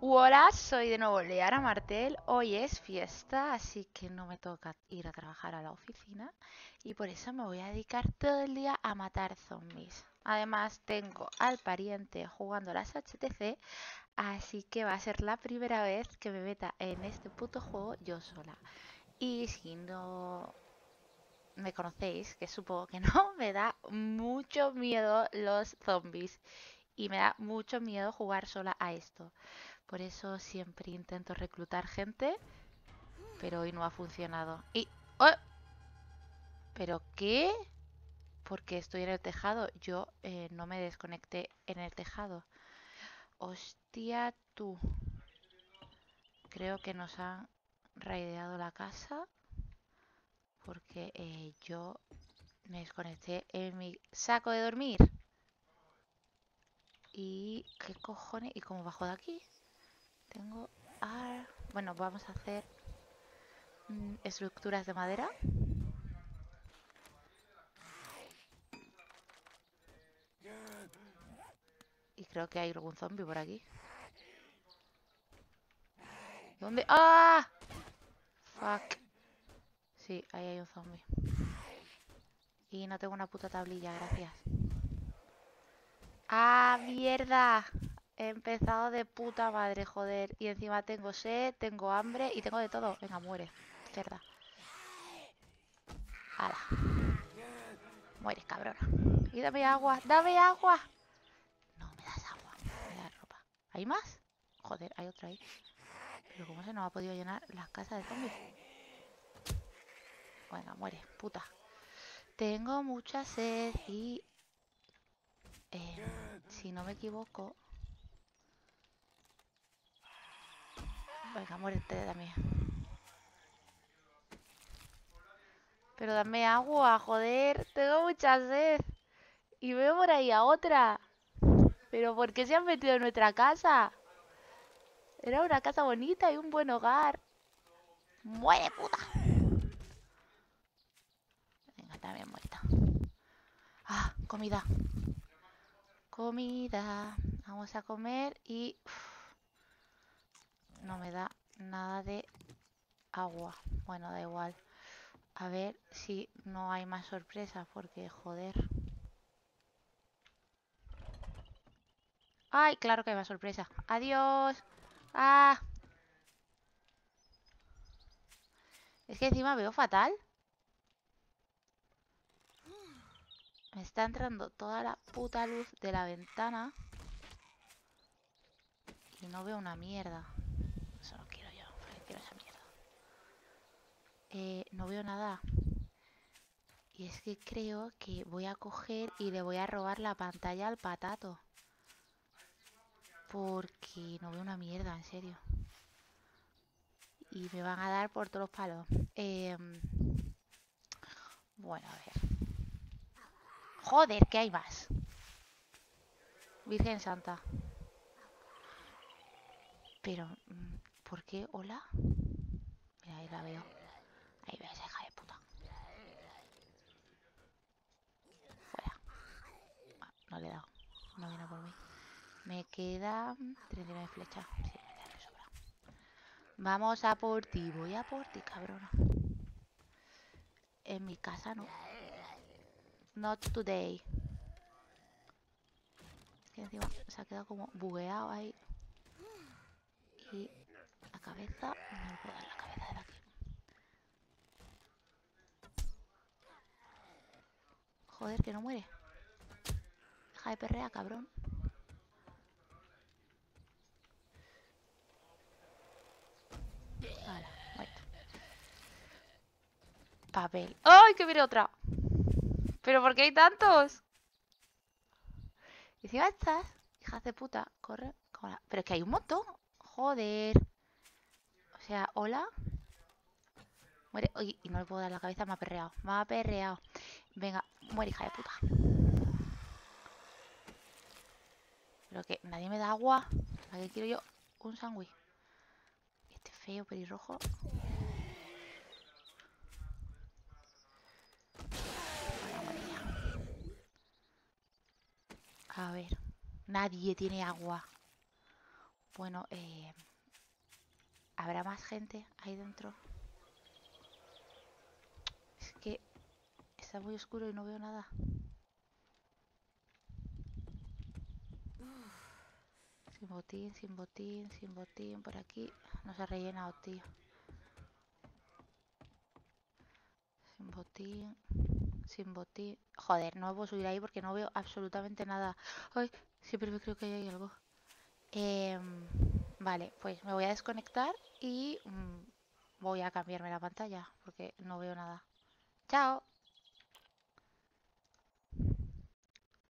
Hola, soy de nuevo Leara Martel. Hoy es fiesta, así que no me toca ir a trabajar a la oficina y por eso me voy a dedicar todo el día a matar zombies. Además, tengo al pariente jugando las HTC, así que va a ser la primera vez que me meta en este puto juego yo sola. Y si no me conocéis, que supongo que no, me da mucho miedo los zombies y me da mucho miedo jugar sola a esto. Por eso siempre intento reclutar gente, pero hoy no ha funcionado. Y... ¡Oh! ¿Pero qué? Porque estoy en el tejado. Yo eh, no me desconecté en el tejado. Hostia, tú. Creo que nos han raideado la casa. Porque eh, yo me desconecté en mi saco de dormir. ¿Y qué cojones? ¿Y cómo bajo de aquí? Tengo... Ah, bueno, vamos a hacer mm, estructuras de madera. Y creo que hay algún zombie por aquí. ¿Dónde? ¡Ah! Fuck. Sí, ahí hay un zombie. Y no tengo una puta tablilla, gracias. ¡Ah, mierda! He empezado de puta madre, joder. Y encima tengo sed, tengo hambre y tengo de todo. Venga, muere. Cerda. ¡Hala! Mueres, cabrón. Y dame agua, dame agua. No me das agua, me das ropa. ¿Hay más? Joder, hay otra ahí. Pero ¿cómo se nos ha podido llenar las casas de zombies? Venga, muere, puta. Tengo mucha sed y... Eh, si no me equivoco... Venga, muérete también. Pero dame agua, joder. Tengo mucha sed. Y veo por ahí a otra. Pero ¿por qué se han metido en nuestra casa? Era una casa bonita y un buen hogar. ¡Muere, puta! Venga, también muerta. Ah, comida. Comida. Vamos a comer y... no me da nada de agua. Bueno, da igual. A ver si no hay más sorpresas, porque joder. ¡Ay! Claro que hay más sorpresa. ¡Adiós! ¡Ah! Es que encima veo fatal. Me está entrando toda la puta luz de la ventana. Y no veo una mierda. Eso no quiero yo. Quiero esa mierda. Eh, no veo nada. Y es que creo que voy a coger y le voy a robar la pantalla al patato. Porque no veo una mierda, en serio. Y me van a dar por todos los palos. Eh, bueno, a ver. Joder, ¿qué hay más? Virgen Santa. Pero, mm, ¿por qué? ¿Hola? Mira, ahí la veo. Ahí ves, hija de puta. Fuera. Ah, no le he dado. No viene por mí. Me queda 39 flechas. Sí, me sobra. Vamos a por ti. Voy a por ti, cabrona. En mi casa no. Not today. Que encima se ha quedado como bugueado ahí. Y cabeza. No puedo dar la cabeza de aquí. Joder, que no muere. Deja de perrear, cabrón. Papel. ¡Ay, que viene otra! ¿Pero por qué hay tantos? Y encima estas, hijas de puta, corre. Pero es que hay un montón. Joder. O sea, hola. Muere. Uy, y no le puedo dar la cabeza, me ha perreado. Me ha perreado. Venga, muere, hija de puta. Pero que nadie me da agua. ¿Para qué quiero yo un sándwich? Este feo pelirrojo. A ver. Nadie tiene agua. Bueno, eh, ¿habrá más gente ahí dentro? Es que está muy oscuro y no veo nada. Sin botín, sin botín, sin botín. Por aquí no se ha rellenado, tío. Sin botín, sin botín. Joder, no puedo subir ahí porque no veo absolutamente nada. Ay, siempre me creo que hay algo. Em, vale, pues me voy a desconectar y mm, voy a cambiarme la pantalla porque no veo nada. Chao.